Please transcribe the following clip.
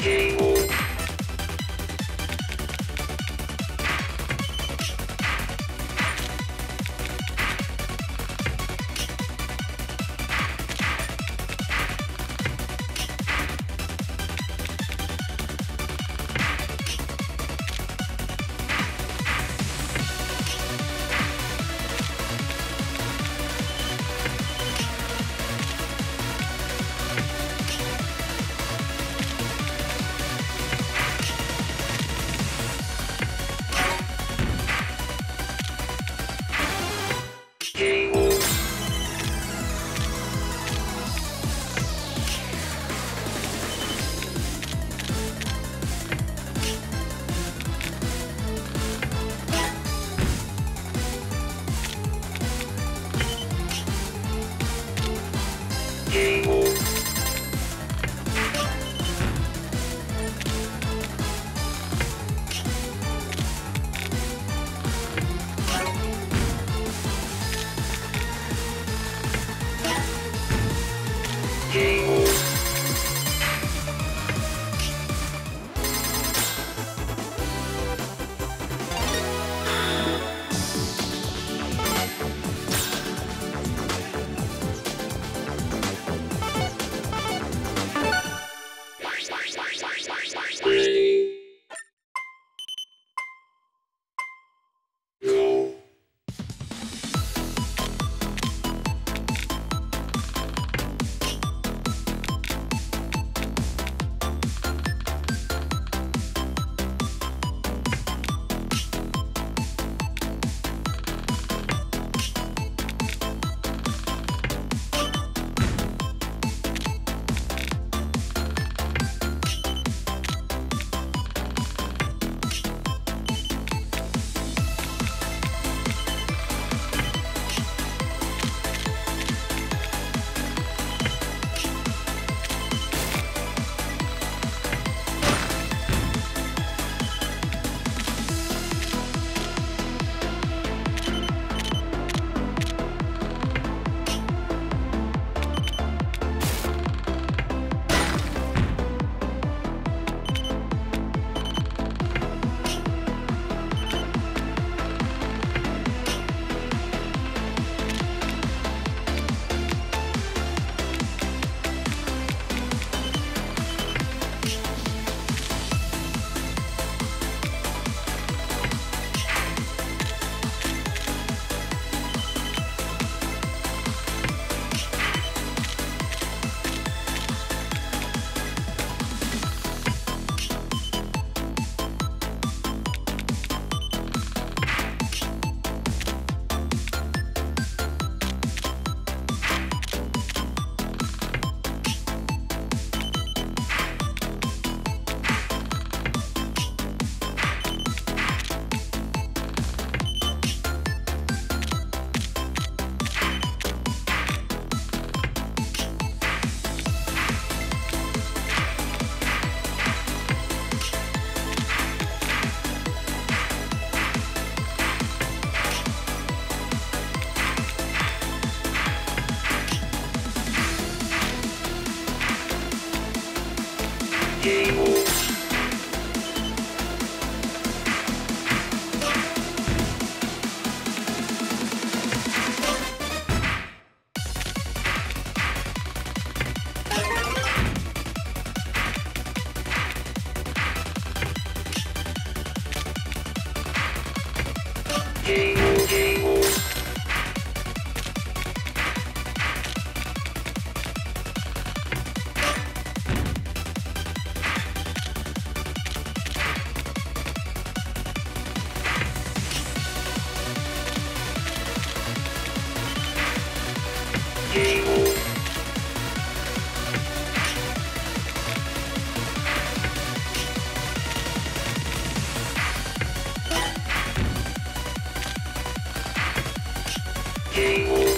game. Game. Thank you.